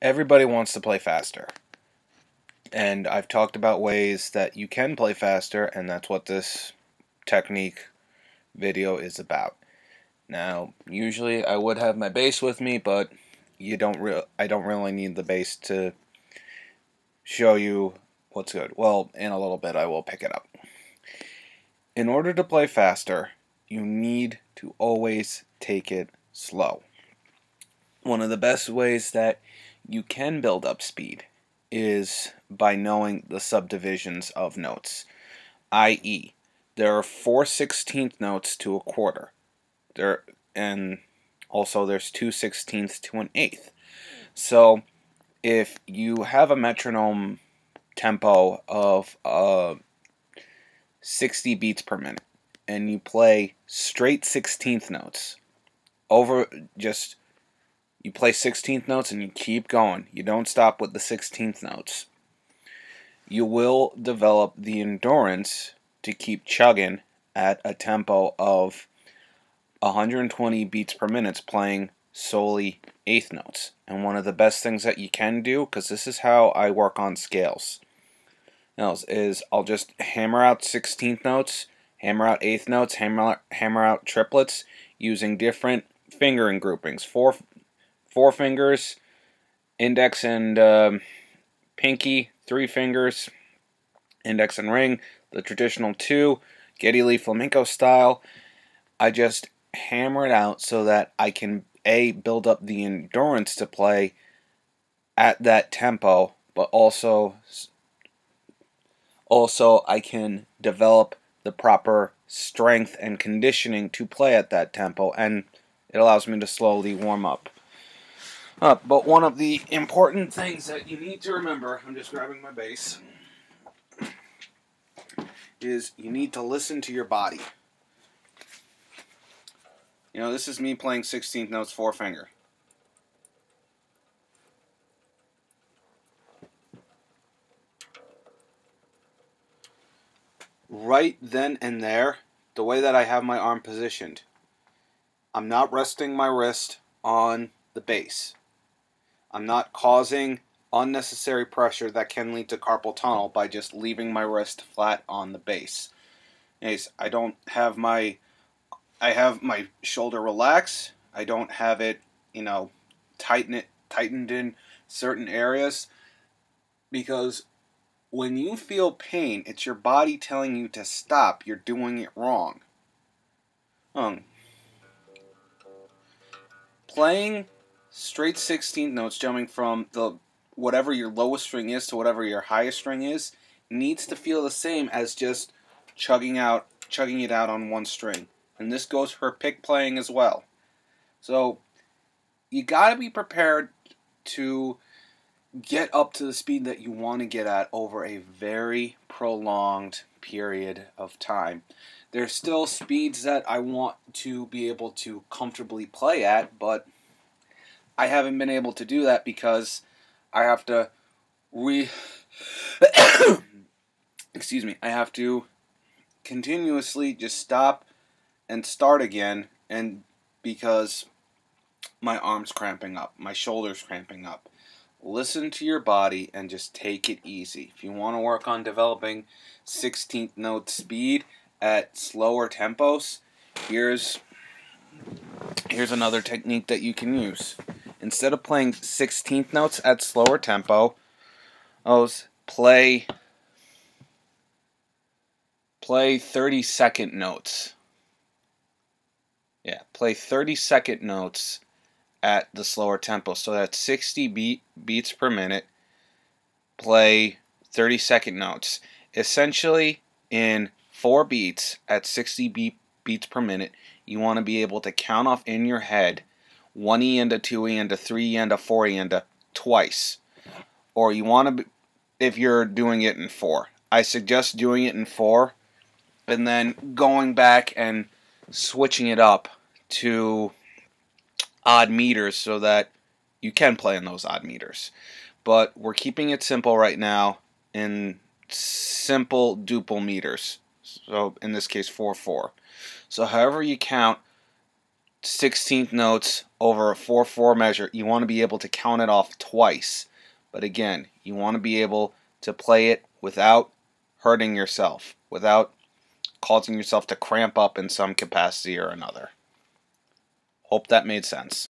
everybody wants to play faster. And I've talked about ways that you can play faster, and that's what this technique video is about. Now, usually I would have my bass with me, but you don't re- I don't really need the bass to show you what's good. Well, in a little bit I will pick it up. In order to play faster, you need to always take it slow. One of the best ways that you can build up speed is by knowing the subdivisions of notes, i.e., there are four sixteenth notes to a quarter. There and also there's two sixteenths to an eighth. So if you have a metronome tempo of uh, 60 beats per minute and you play straight 16th notes over just you play 16th notes and you keep going. You don't stop with the 16th notes. You will develop the endurance to keep chugging at a tempo of 120 beats per minute playing solely eighth notes. And one of the best things that you can do because this is how I work on scales. Is I'll just hammer out 16th notes, hammer out eighth notes, hammer hammer out triplets using different fingering groupings. Four four fingers, index and um, pinky, three fingers, index and ring, the traditional two, Geddy Lee flamenco style. I just hammer it out so that I can a build up the endurance to play at that tempo, but also also, I can develop the proper strength and conditioning to play at that tempo, and it allows me to slowly warm up. But one of the important things that you need to remember, I'm just grabbing my bass, is you need to listen to your body. You know, this is me playing 16th notes four finger. right then and there, the way that I have my arm positioned, I'm not resting my wrist on the bass. I'm not causing unnecessary pressure that can lead to carpal tunnel by just leaving my wrist flat on the bass. Anyways, I don't have my I have my shoulder relaxed. I don't have it, you know, tighten it tightened in certain areas because when you feel pain, it's your body telling you to stop. You're doing it wrong. Um, playing straight 16th notes, jumping from the whatever your lowest string is to whatever your highest string is, needs to feel the same as just chugging out, chugging it out on one string. And this goes for pick playing as well. So you got to be prepared to get up to the speed that you want to get at over a very prolonged period of time. There's still speeds that I want to be able to comfortably play at, but I haven't been able to do that because I have to re excuse me, I have to continuously just stop and start again and because my arms cramping up, my shoulders cramping up listen to your body and just take it easy. If you want to work on developing 16th note speed at slower tempos, here's here's another technique that you can use. Instead of playing 16th notes at slower tempo, those play play 30 second notes. Yeah, play 30 second notes at the slower tempo. So that's 60 beat, beats per minute, play 30 second notes. Essentially, in four beats at 60 beat, beats per minute, you want to be able to count off in your head 1 E and a 2 E and a 3 E and a 4 E and a twice. Or you want to, be, if you're doing it in four. I suggest doing it in four and then going back and switching it up to odd meters so that you can play in those odd meters. But we're keeping it simple right now in simple duple meters. So in this case 4 4. So however you count 16th notes over a 4-4 measure, you want to be able to count it off twice. But again, you want to be able to play it without hurting yourself, without causing yourself to cramp up in some capacity or another. Hope that made sense.